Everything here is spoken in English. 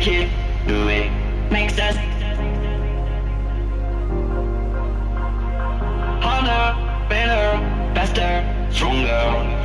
make it, do it, makes us harder, better, faster, stronger.